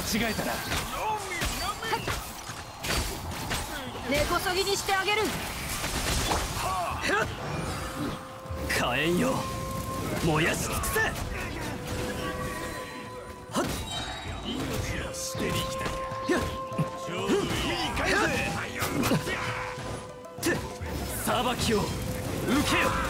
間違えたな。根こそぎにしてあげる。火炎よ燃やし尽くせ。きを受けよ。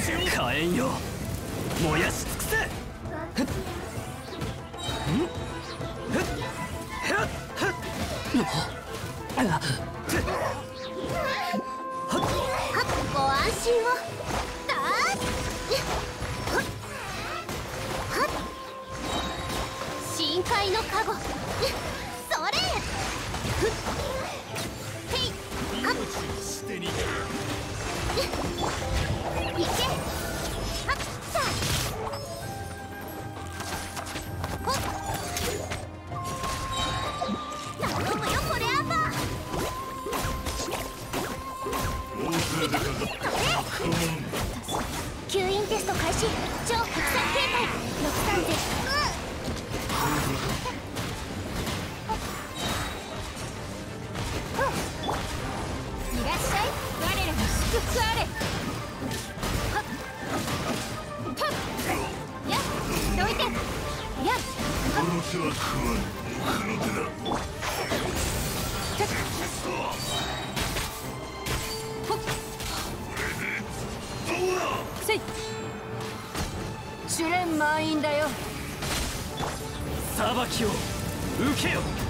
火炎よ。燃やし尽くせ。ご安心をだ深海のそれ吸引テスト開始超拡散形態6 3す受けよ。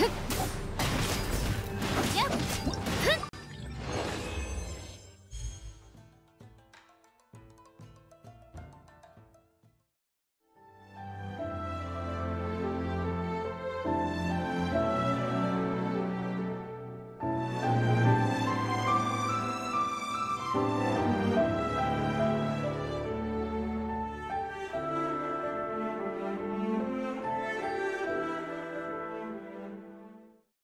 えっ？